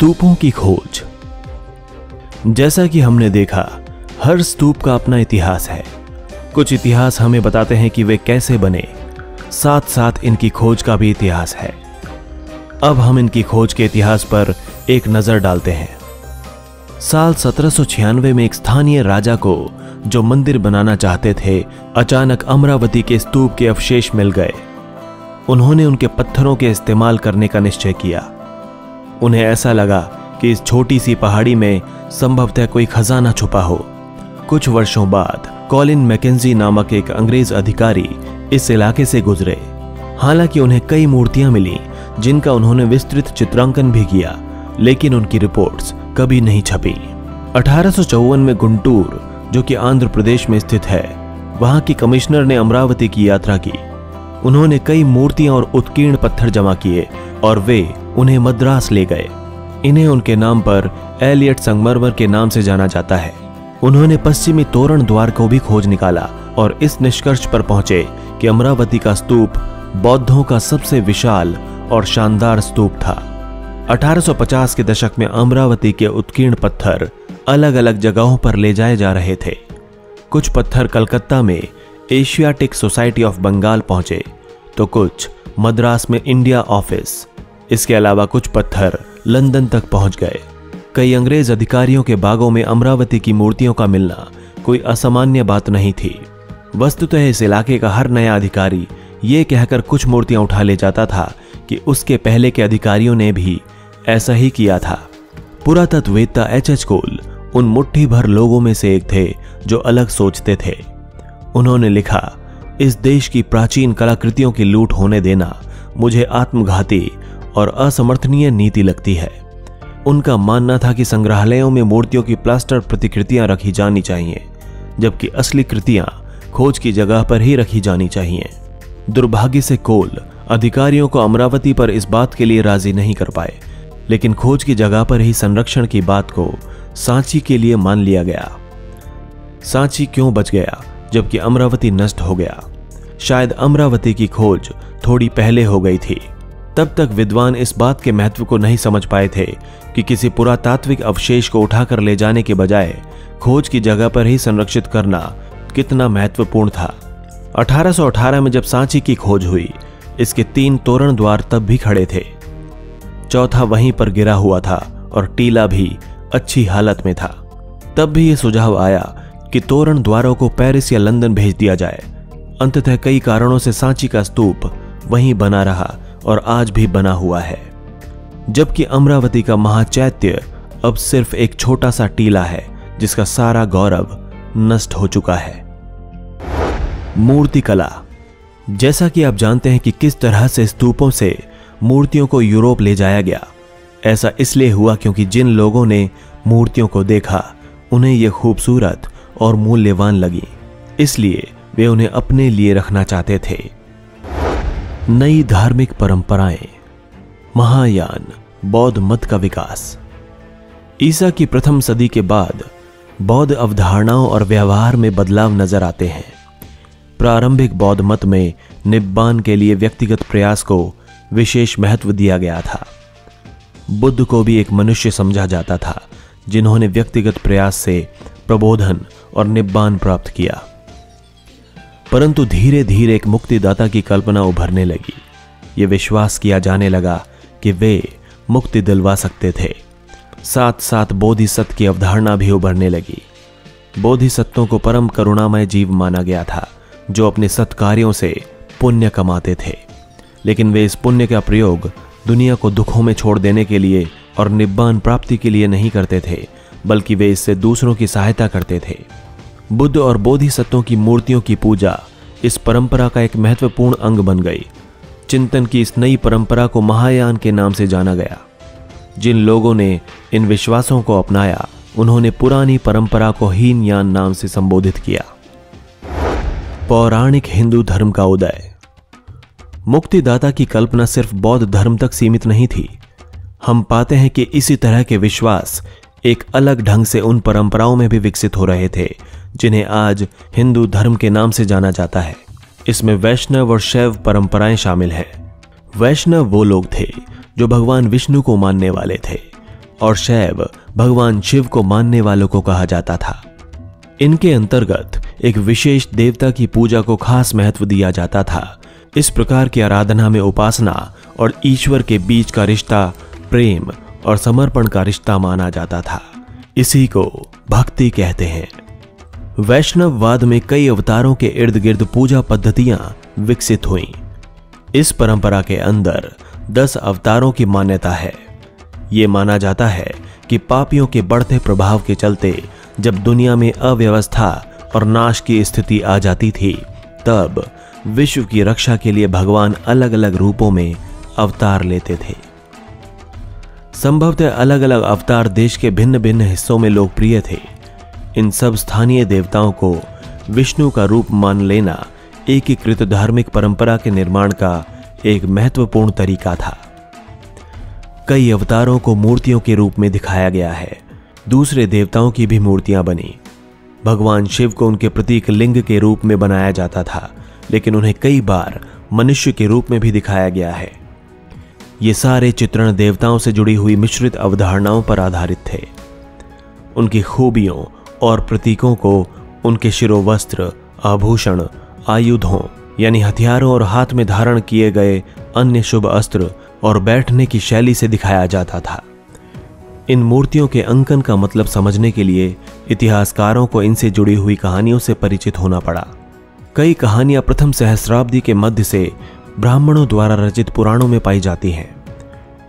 स्तूपों की खोज। जैसा कि हमने देखा, हर स्तूप का अपना इतिहास है। कुछ इतिहास हमें बताते हैं कि वे कैसे बने। साथ साथ इनकी खोज का भी इतिहास है। अब हम इनकी खोज के इतिहास पर एक नज़र डालते हैं। साल 1796 में एक स्थानीय राजा को, जो मंदिर बनाना चाहते थे, अचानक अमरावती के स्तूप के अवशेष मिल गए। उन्होंने उनके पत्थरों के इस्तेमाल करने का निश्चय किया। उन्हें ऐसा लगा कि इस छोटी सी पहाड़ी में संभवतः कोई खजाना छुपा हो। कुछ वर्षों बाद, कॉलिन मैकेंजी नामक एक अंग्रेज़ अधिकारी इस इलाके से गुजरे। हालाँकि उन्हें कई मूर्तियाँ मिली, जिनका उन्होंने विस्तृत चित्रांकन भी किया, लेकिन उनकी रिपोर्ट्स कभी नहीं छपी। अठारह में गुंटूर, जो कि आंध्र प्रदेश में स्थित है, वहाँ की कमिश्नर ने अमरावती की यात्रा की। उन्होंने कई मूर्तियाँ और उत्कीर्ण पत्थर जमा किए और वे उन्हें मद्रास ले गए। इन्हें उनके नाम पर एलियट संगमरमर के नाम से जाना जाता है। उन्होंने पश्चिमी तोरण द्वार को भी खोज निकाला और इस निष्कर्ष पर पहुँचे कि अमरावती का स्तूप बौद्धों का सबसे विशाल और शानदार स्तूप था। 1850 के दशक में अमरावती के उत्कीर्ण पत्थर अलग अलग जगहों पर ले जाए जा रहे थे। कुछ पत्थर कलकत्ता में एशियाटिक सोसाइटी ऑफ़ बंगाल पहुँचे तो कुछ मद्रास में इंडिया ऑफ़िस इसके अलावा कुछ पत्थर लंदन तक पहुँच गए। कई अंग्रेज़ अधिकारियों के बागों में अमरावती की मूर्तियों का मिलना कोई असामान्य बात नहीं थी। वस्तुतः इस इलाके का हर नया अधिकारी ये कहकर कुछ मूर्तियाँ उठा ले जाता था कि उसके पहले के अधिकारियों ने भी ऐसा ही किया था। पुरातत्ववेत्ता एच एच कोल उन मुट्ठी भर लोगों में से एक थे जो अलग सोचते थे। उन्होंने लिखा, इस देश की प्राचीन कलाकृतियों की लूट होने देना मुझे आत्मघाती और असमर्थनीय नीति लगती है। उनका मानना था कि संग्रहालयों में मूर्तियों की प्लास्टर प्रतिकृतियाँ रखी जानी चाहिए, जबकि असली कृतियाँ खोज की जगह पर ही रखी जानी चाहिए। दुर्भाग्य से कोल अधिकारियों को अमरावती पर इस बात के लिए राज़ी नहीं कर पाए, लेकिन खोज की जगह पर ही संरक्षण की बात को सांची के लिए मान लिया गया। सांची क्यों बच गया, जबकि अमरावती नष्ट हो गया? शायद अमरावती की खोज थोड़ी पहले हो गई थी। तब तक विद्वान इस बात के महत्व को नहीं समझ पाए थे कि किसी पुरातात्विक अवशेष को उठाकर ले जाने के बजाय खोज की जगह पर ही संरक्षित करना कितना महत्वपूर्ण था। 1818 में जब सांची की खोज हुई, इसके तीन तोरण द्वार तब भी खड़े थे। चौथा वहीं पर गिरा हुआ था और टीला भी अच्छी हालत में था। तब भी यह सुझाव आया कि तोरण द्वारों को पेरिस या लंदन भेज दिया जाए। अंततः कई कारणों से सांची का स्तूप वहीं बना रहा और आज भी बना हुआ है। जबकि अमरावती का महाचैत्य अब सिर्फ़ एक छोटा सा टीला है, जिसका सारा गौरव नष्ट हो चुका है। मूर्ति कला जैसा कि आप जानते हैं कि किस तरह से स्तूपों से मूर्तियों को यूरोप ले जाया गया, ऐसा इसलिए हुआ क्योंकि जिन लोगों ने मूर्तियों को देखा, उन्हें यह खूबसूरत और मूल्यवान लगी, इसलिए वे उन्हें अपने लिए रखना चाहते थे। नई धार्मिक परंपराएँ, महायान, बौद्ध मत का विकास। ईसा की प्रथम सदी के बाद बौद्ध अवधारणाओं और व्यवहार में बदलाव नज़र आते हैं। प्रारंभिक बौद्ध मत में निब्बान के लिए व्यक्तिगत प्रयास को विशेष महत्व दिया गया था। बुद्ध को भी एक मनुष्य समझा जाता था, जिन्होंने व्यक्तिगत प्रयास से प्रबोधन और निब्बान प्राप्त किया। परंतु धीरे धीरे एक मुक्तिदाता की कल्पना उभरने लगी। ये विश्वास किया जाने लगा कि वे मुक्ति दिलवा सकते थे। साथ साथ बोधिसत्व की अवधारणा भी उभरने लगी। बोधिसत्वों को परम करुणामय जीव माना गया था, जो अपने सत्कार्यों से पुण्य कमाते थे। लेकिन वे इस पुण्य का प्रयोग दुनिया को दुखों में छोड़ देने के लिए और निब्बान प्राप्ति के लिए नहीं करते थे, बल्कि वे इससे दूसरों की सहायता करते थे। बुद्ध और बोधि बोधिसत्वों की मूर्तियों की पूजा इस परंपरा का एक महत्वपूर्ण अंग बन गई। चिंतन की इस नई परंपरा को महायान के नाम से जाना गया। जिन लोगों ने इन विश्वासों को अपनाया, उन्होंने पुरानी परंपरा को हीन यान नाम से संबोधित किया। पौराणिक हिंदू धर्म का उदय। मुक्तिदाता की कल्पना सिर्फ़ बौद्ध धर्म तक सीमित नहीं थी। हम पाते हैं कि इसी तरह के विश्वास एक अलग ढंग से उन परंपराओं में भी विकसित हो रहे थे जिन्हें आज हिंदू धर्म के नाम से जाना जाता है। इसमें वैष्णव और शैव परंपराएँ शामिल हैं। वैष्णव वो लोग थे जो भगवान विष्णु को मानने वाले थे और शैव भगवान शिव को मानने वालों को कहा जाता था। इनके अंतर्गत एक विशेष देवता की पूजा को खास महत्व दिया जाता था। इस प्रकार की आराधना में उपासना और ईश्वर के बीच का रिश्ता, प्रेम और समर्पण का रिश्ता माना जाता था। इसी को भक्ति कहते हैं। वैष्णववाद में कई अवतारों के इर्द गिर्द पूजा पद्धतियाँ विकसित हुई। इस परंपरा के अंदर दस अवतारों की मान्यता है। ये माना जाता है कि पापियों के बढ़ते प्रभाव के चलते जब दुनिया में अव्यवस्था और नाश की स्थिति आ जाती थी, तब विश्व की रक्षा के लिए भगवान अलग अलग रूपों में अवतार लेते थे। संभवतः अलग अलग अवतार देश के भिन्न भिन्न हिस्सों में लोकप्रिय थे। इन सब स्थानीय देवताओं को विष्णु का रूप मान लेना एकीकृत धार्मिक परंपरा के निर्माण का एक महत्वपूर्ण तरीका था। कई अवतारों को मूर्तियों के रूप में दिखाया गया है। दूसरे देवताओं की भी मूर्तियाँ बनी। भगवान शिव को उनके प्रतीक लिंग के रूप में बनाया जाता था, लेकिन उन्हें कई बार मनुष्य के रूप में भी दिखाया गया है। ये सारे चित्रण देवताओं से जुड़ी हुई मिश्रित अवधारणाओं पर आधारित थे। उनकी खूबियों और प्रतीकों को उनके शिरोवस्त्र, आभूषण, आयुधों, यानी हथियारों और हाथ में धारण किए गए अन्य शुभ अस्त्र और बैठने की शैली से दिखाया जाता था। इन मूर्तियों के अंकन का मतलब समझने के लिए इतिहासकारों को इनसे जुड़ी हुई कहानियों से परिचित होना पड़ा। कई कहानियाँ प्रथम सहस्राब्दी के मध्य से ब्राह्मणों द्वारा रचित पुराणों में पाई जाती हैं।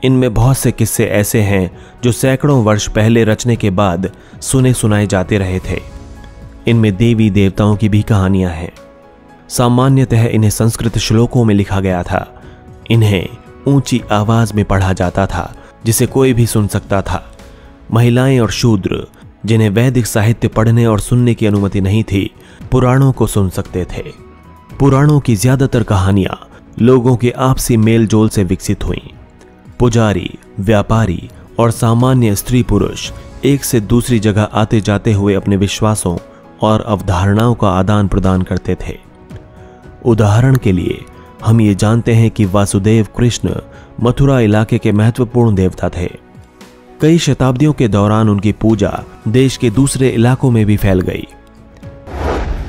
इनमें बहुत से किस्से ऐसे हैं जो सैकड़ों वर्ष पहले रचने के बाद सुने सुनाए जाते रहे थे। इनमें देवी देवताओं की भी कहानियाँ हैं। सामान्यतः इन्हें संस्कृत श्लोकों में लिखा गया था। इन्हें ऊँची आवाज़ में पढ़ा जाता था, जिसे कोई भी सुन सकता था। महिलाएँ और शूद्र, जिन्हें वैदिक साहित्य पढ़ने और सुनने की अनुमति नहीं थी, पुराणों को सुन सकते थे। पुराणों की ज़्यादातर कहानियाँ लोगों के आपसी मेल जोल से विकसित हुई। पुजारी, व्यापारी और सामान्य स्त्री पुरुष एक से दूसरी जगह आते जाते हुए अपने विश्वासों और अवधारणाओं का आदान प्रदान करते थे। उदाहरण के लिए, हम ये जानते हैं कि वासुदेव कृष्ण मथुरा इलाके के महत्वपूर्ण देवता थे। कई शताब्दियों के दौरान उनकी पूजा देश के दूसरे इलाकों में भी फैल गई।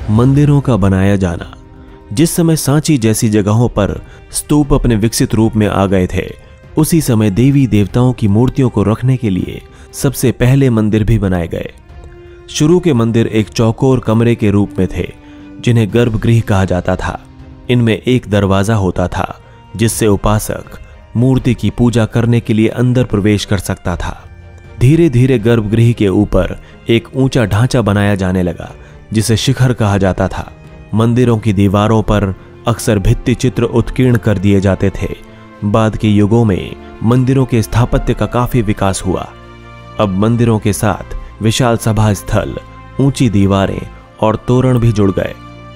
मंदिरों का बनाया जाना, जिस समय सांची जैसी जगहों पर स्तूप अपने विकसित रूप में आ गए थे उसी समय देवी देवताओं की मूर्तियों को रखने के लिए सबसे पहले मंदिर भी बनाए गए। शुरू के मंदिर एक चौकोर कमरे के रूप में थे, जिन्हें गर्भगृह कहा जाता था। इनमें एक दरवाज़ा होता था, जिससे उपासक मूर्ति की पूजा करने के लिए अंदर प्रवेश कर सकता था। धीरे धीरे गर्भगृह के ऊपर एक ऊँचा ढांचा बनाया जाने लगा, जिसे शिखर कहा जाता था। मंदिरों की दीवारों पर अक्सर भित्ति चित्र उत्कीर्ण कर दिए जाते थे बाद के युगों में मंदिरों के स्थापत्य का काफ़ी विकास हुआ। अब मंदिरों के साथ विशाल सभा स्थल, ऊँची दीवारें और तोरण भी जुड़ गए।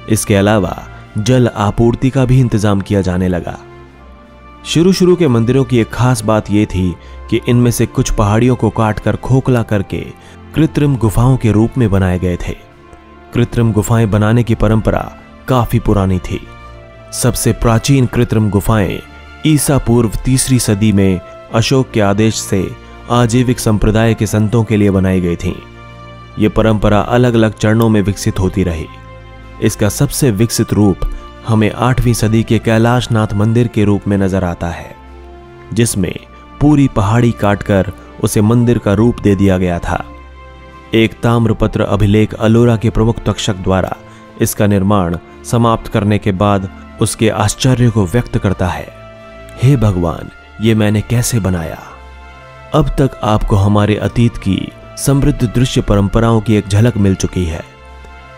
इसके अलावा जल आपूर्ति का भी इंतज़ाम किया जाने लगा। शुरू शुरू के मंदिरों की एक खास बात यह थी कि इनमें से कुछ पहाड़ियों को काटकर खोखला करके कृत्रिम गुफाओं के रूप में बनाए गए थे। कृत्रिम गुफाएँ बनाने की परंपरा काफ़ी पुरानी थी। सबसे प्राचीन कृत्रिम गुफाएँ ईसा पूर्व तीसरी सदी में अशोक के आदेश से आजीविक संप्रदाय के संतों के लिए बनाई गई थी। ये परंपरा अलग अलग चरणों में विकसित होती रही। इसका सबसे विकसित रूप हमें आठवीं सदी के कैलाशनाथ मंदिर के रूप में नज़र आता है, जिसमें पूरी पहाड़ी काटकर उसे मंदिर का रूप दे दिया गया था। एक ताम्रपत्र अभिलेख अलोरा के प्रमुख तक्षक द्वारा इसका निर्माण समाप्त करने के बाद उसके आश्चर्य को व्यक्त करता है। हे भगवान, ये मैंने कैसे बनाया? अब तक आपको हमारे अतीत की समृद्ध दृश्य परंपराओं की एक झलक मिल चुकी है।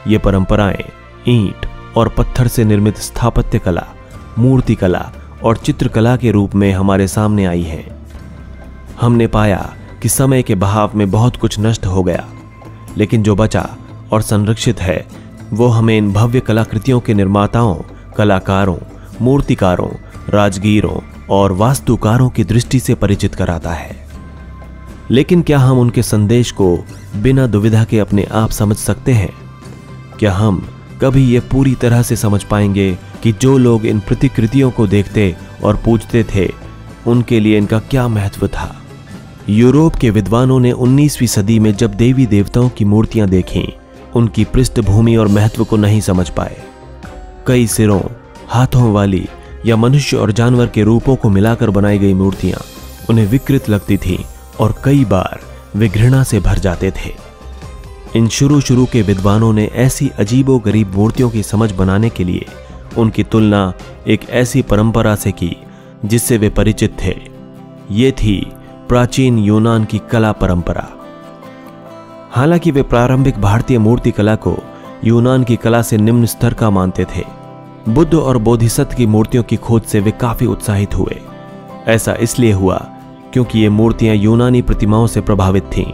ये परंपराएँ ईंट और पत्थर से निर्मित स्थापत्य कला, मूर्ति कला और चित्रकला के रूप में हमारे सामने आई है। हमने पाया कि समय के बहाव में बहुत कुछ नष्ट हो गया, लेकिन जो बचा और संरक्षित है, वो हमें इन भव्य कलाकृतियों के निर्माताओं, कलाकारों, मूर्तिकारों राजगीरों और वास्तुकारों की दृष्टि से परिचित कराता है। लेकिन क्या हम उनके संदेश को बिना दुविधा के अपने आप समझ सकते हैं? क्या हम कभी ये पूरी तरह से समझ पाएँगे कि जो लोग इन प्रतिकृतियों को देखते और पूजते थे, उनके लिए इनका क्या महत्व था? यूरोप के विद्वानों ने 19वीं सदी में जब देवी देवताओं की मूर्तियाँ देखी, उनकी पृष्ठभूमि और महत्व को नहीं समझ पाए। कई सिरों, हाथों वाली या मनुष्य और जानवर के रूपों को मिलाकर बनाई गई मूर्तियाँ उन्हें विकृत लगती थी और कई बार वे घृणा से भर जाते थे। इन शुरू शुरू के विद्वानों ने ऐसी अजीबो गरीब मूर्तियों की समझ बनाने के लिए उनकी तुलना एक ऐसी परंपरा से की, जिससे वे परिचित थे। ये थी प्राचीन यूनान की कला परंपरा। हालाँकि वे प्रारंभिक भारतीय मूर्ति कला को यूनान की कला से निम्न स्तर का मानते थे। बुद्ध और बोधिसत्व की मूर्तियों की खोज से वे काफ़ी उत्साहित हुए। ऐसा इसलिए हुआ क्योंकि ये मूर्तियाँ यूनानी प्रतिमाओं से प्रभावित थीं।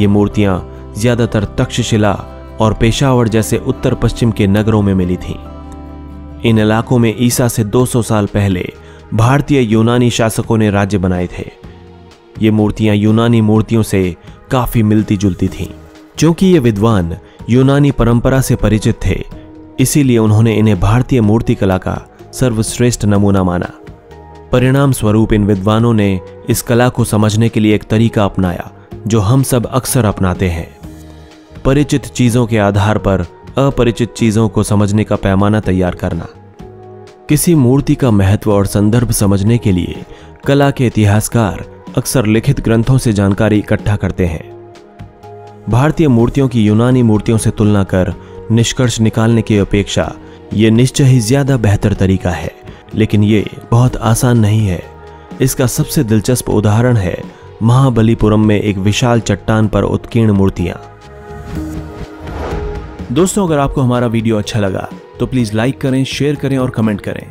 ये मूर्तियाँ ज़्यादातर तक्षशिला और पेशावर जैसे उत्तर पश्चिम के नगरों में मिली थीं। इन इलाकों में ईसा से 200 साल पहले भारतीय यूनानी शासकों ने राज्य बनाए थे। ये मूर्तियाँ यूनानी मूर्तियों से काफ़ी मिलती जुलती थीं। क्योंकि ये विद्वान यूनानी परंपरा से परिचित थे इसीलिए उन्होंने इन्हें भारतीय मूर्ति कला का सर्वश्रेष्ठ नमूना माना। परिणाम स्वरूप इन विद्वानों ने इस कला को समझने के लिए एक तरीका अपनाया, जो हम सब अक्सर अपनाते हैं। परिचित चीज़ों के आधार पर अपरिचित चीज़ों को समझने का पैमाना तैयार करना। किसी मूर्ति का महत्व और संदर्भ समझने के लिए कला के इतिहासकार अक्सर लिखित ग्रंथों से जानकारी इकट्ठा करते हैं। भारतीय मूर्तियों की यूनानी मूर्तियों से तुलना कर निष्कर्ष निकालने की अपेक्षा यह निश्चय ही ज़्यादा बेहतर तरीका है, लेकिन ये बहुत आसान नहीं है। इसका सबसे दिलचस्प उदाहरण है महाबलीपुरम में एक विशाल चट्टान पर उत्कीर्ण मूर्तियाँ। दोस्तों, अगर आपको हमारा वीडियो अच्छा लगा तो प्लीज़ लाइक करें, शेयर करें और कमेंट करें।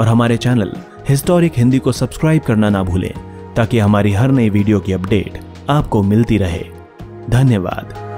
और हमारे चैनल हिस्टोरिक हिंदी को सब्सक्राइब करना ना भूलें, ताकि हमारी हर नई वीडियो की अपडेट आपको मिलती रहे। धन्यवाद।